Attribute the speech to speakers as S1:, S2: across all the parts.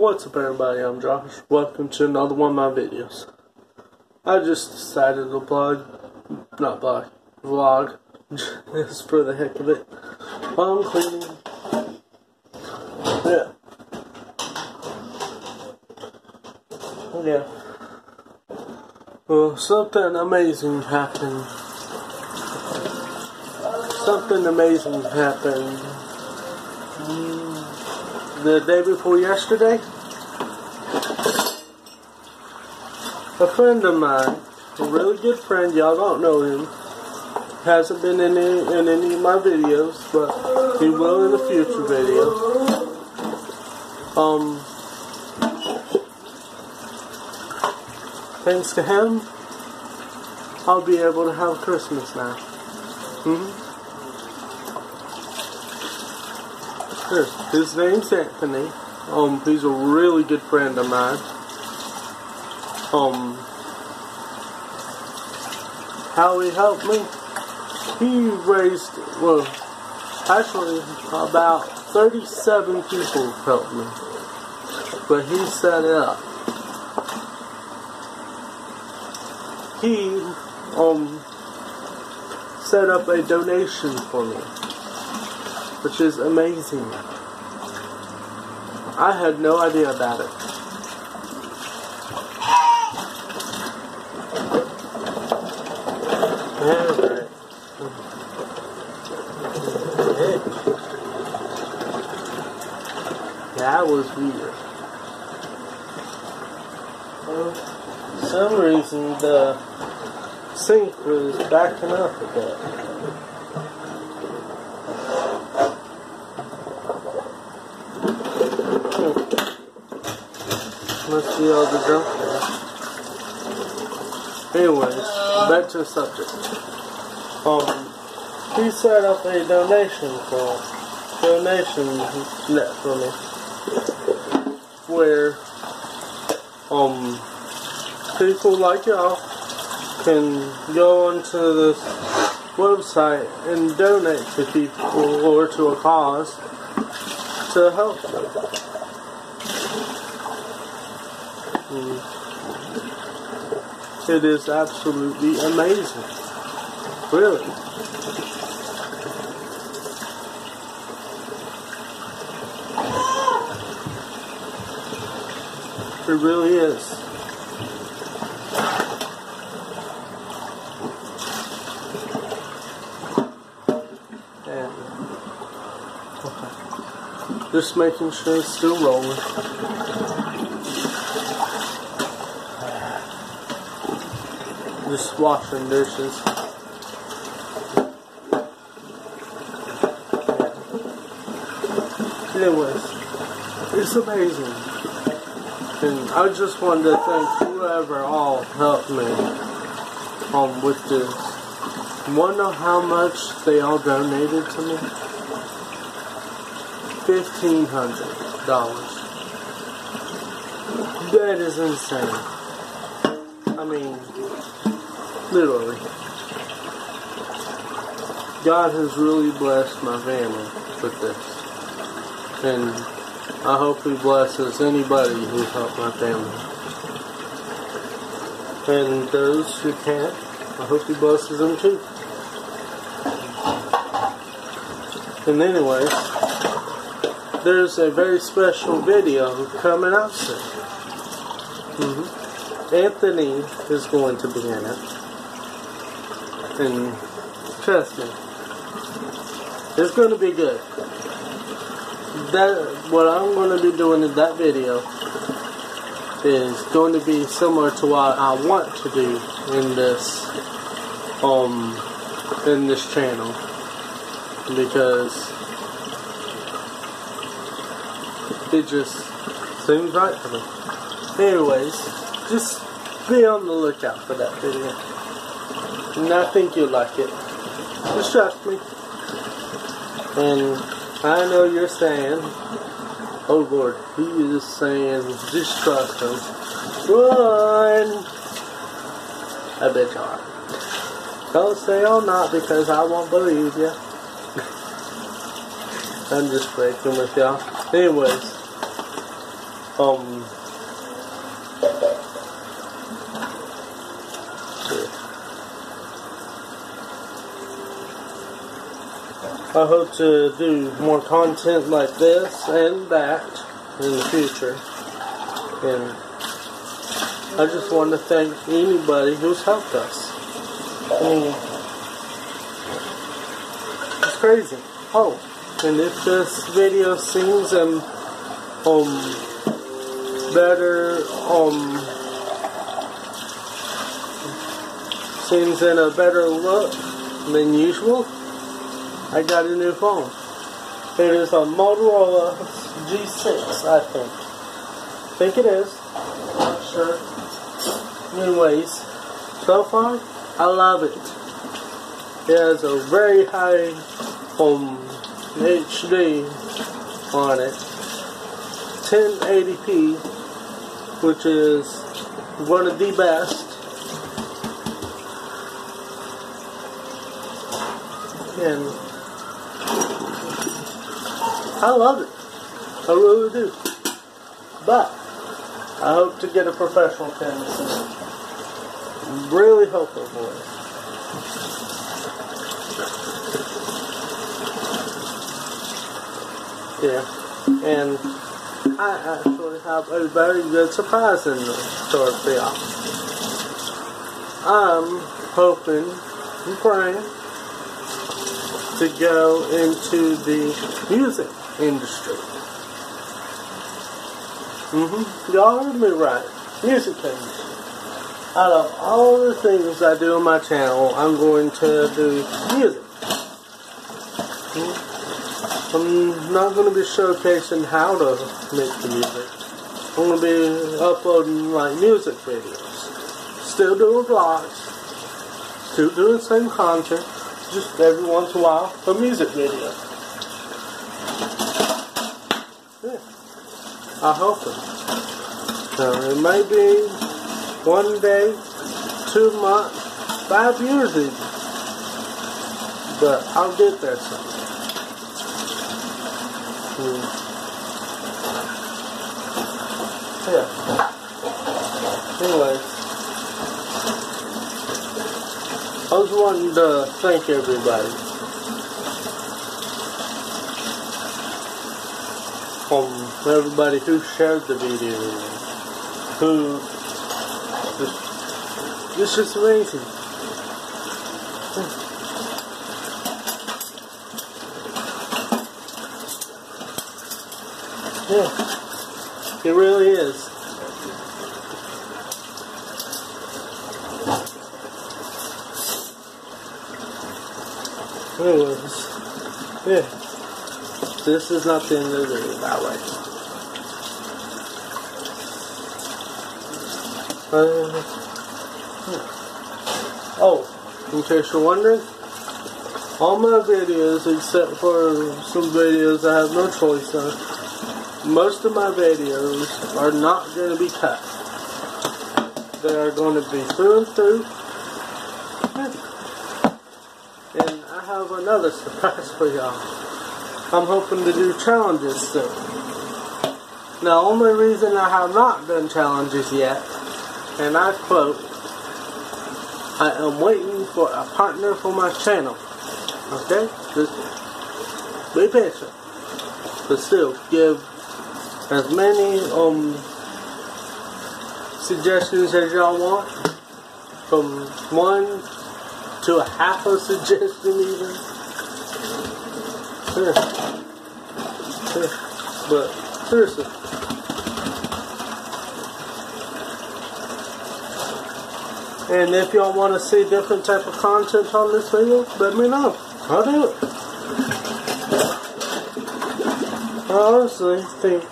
S1: What's up everybody, I'm Josh. Welcome to another one of my videos. I just decided to blog, not blog, vlog, just for the heck of it. While I'm cleaning. Yeah. Yeah. Well, something amazing happened. Something amazing happened. Mm, The day before yesterday, a friend of mine, a really good friend, y'all don't know him, hasn't been in any, in any of my videos, but he will in a future video. Um, thanks to him, I'll be able to have Christmas now. hmm His name's Anthony. Um, he's a really good friend of mine. Um, how he helped me? He raised, well, actually, about 37 people helped me. But he set it up. He, um, set up a donation for me which is amazing. I had no idea about it. That was weird. For some reason the sink was backing up a bit. Must be all the there. Anyways, back to the subject. Um, he set up a donation for donation net for me, where um people like y'all can go onto this website and donate to people or to a cause to help them. Mm-hmm. It is absolutely amazing. Really. It really is. And, okay. Just making sure it's still rolling. Just washing dishes. Anyways, it's amazing. And I just wanted to thank whoever all helped me um, with this. To how much they all donated to me? Fifteen hundred dollars. That is insane. I mean, literally. God has really blessed my family with this. And I hope He blesses anybody who helped my family. And those who can't, I hope He blesses them too. And anyway, there's a very special video coming out soon. Mm-hmm. Anthony is going to be in it. And trust me, it's going to be good. That what I'm going to be doing in that video is going to be similar to what I want to do in this um in this channel because it just seems right to me. Anyways, just be on the lookout for that video. And I think you'll like it. Just trust me. And I know you're saying, oh Lord, he is saying, just trust him. Run! I bet you are. Don't say oh not because I won't believe you. I'm just breaking with y'all. Anyways, um I hope to do more content like this and that in the future. And I just want to thank anybody who's helped us. I mean, it's crazy. Oh, and if this video seems um, um better um seems in a better look than usual, I got a new phone. It is a Motorola G6, I think. I think it is. Not sure. Anyways, so far, I love it. It has a very high um, HD on it. 1080p, which is one of the best. And I love it. I really do. But I hope to get a professional camera soon. I'm really hoping for it. Yeah. And I actually have a very good surprise in store for y'all. I'm hoping and praying to go into the music industry. Mm-hmm. Y'all heard me right. Music industry. Out of all the things I do on my channel, I'm going to do music. Mm-hmm. I'm not going to be showcasing how to make the music. I'm going to be uploading like music videos. Still doing vlogs. Still doing the same content. Just every once in a while a music video. I hope it. So it may be one day, two months, five years even. But I'll get there someday. Hmm. Yeah. Anyways. I was wanting to thank everybody. From everybody who shared the video, who it's just amazing. Yeah, it really is. Anyways, yeah. This is not the end of the video, that way. Uh, oh, in case you're wondering, all my videos, except for some videos I have no choice on, most of my videos are not going to be cut. They are going to be through and through. And I have another surprise for y'all. I'm hoping to do challenges soon. Now, only reason I have not done challenges yet, and I quote, I am waiting for a partner for my channel. Okay? Just be patient. But still, give as many um suggestions as y'all want. From one to a half a suggestion even. But seriously. And if y'all want to see different type of content on this video, let me know. I'll do it. I honestly think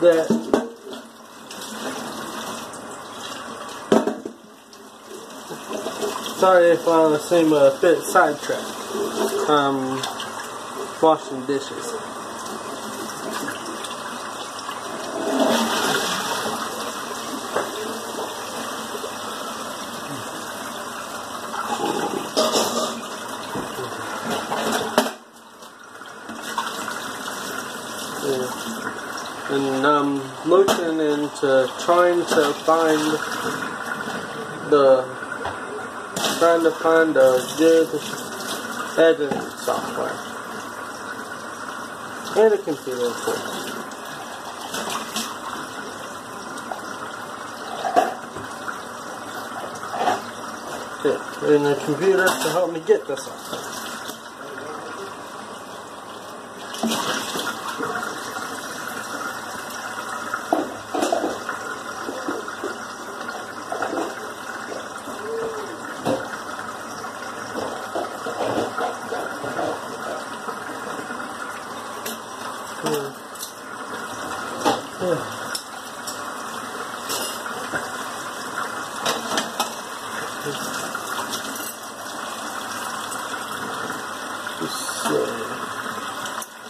S1: that sorry if I seem a bit sidetracked. Um, washing dishes. Yeah. And um, I'm looking into trying to find the trying to find a good editing software and the computer of course. and a computer to help me get this software.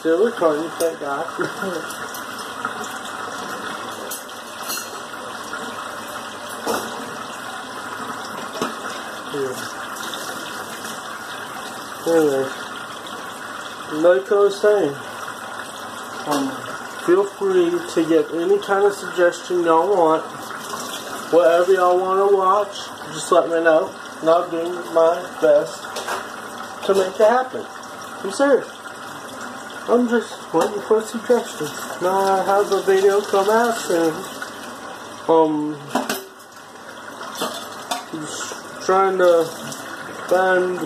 S1: Still recording, thank God. Anyway, like I was saying, um, feel free to get any kind of suggestion y'all want. Whatever y'all want to watch, just let me know. And I'll do my best to make it happen. I'm serious. I'm just waiting for suggestions. Now I have a video come out soon. Um, just trying to find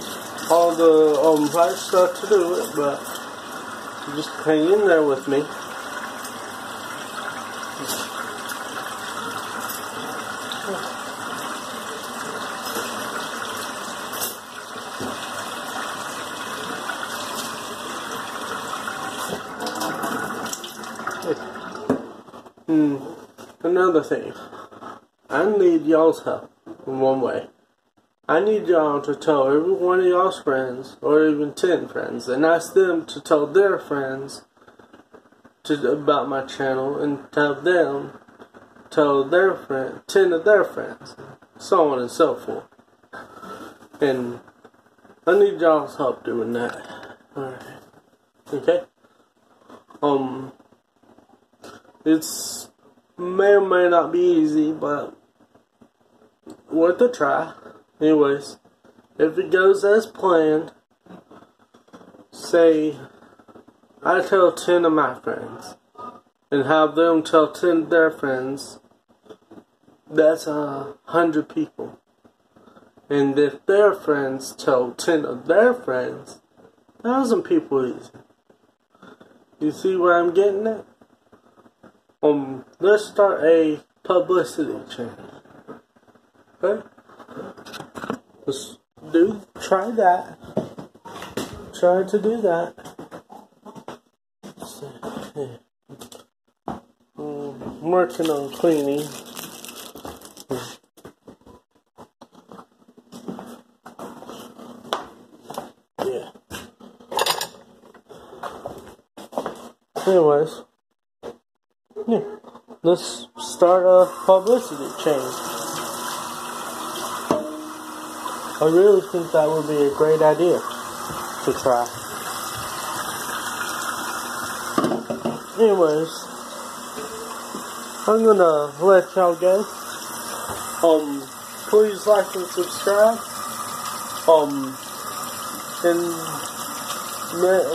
S1: all the um right stuff to do it, but just hang in there with me. Hmm. Another thing. I need y'all's help in one way. I need y'all to tell every one of y'all's friends, or even ten friends, and ask them to tell their friends to, about my channel, and tell them, tell their friend, ten of their friends, so on and so forth. And I need y'all's help doing that. Alright. Okay? Um, it's may or may not be easy, but worth a try. Anyways, if it goes as planned, say I tell 10 of my friends and have them tell 10 of their friends, that's a hundred people. And if their friends tell 10 of their friends, thousand people easy. You see where I'm getting at? Um, let's start a publicity channel. Okay? Let's do try that. Try to do that. Yeah. um, I'm working on cleaning. Yeah. Anyways, yeah, let's start a publicity chain. I really think that would be a great idea to try. Anyways, I'm gonna let y'all go. Um, please like and subscribe. Um, and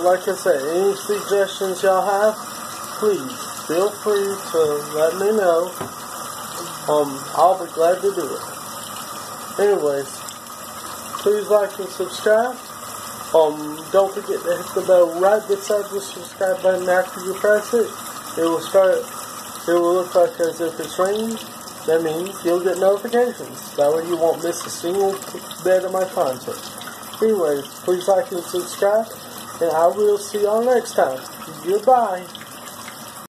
S1: like I said, any suggestions y'all have, please feel free to let me know. Um, I'll be glad to do it. Anyways, please like and subscribe. Um, don't forget to hit the bell right beside the subscribe button after you press it. It will start, it will look like as if it's ringing. That means you'll get notifications. That way you won't miss a single bit of my content. Anyways, please like and subscribe, and I will see y'all next time. Goodbye.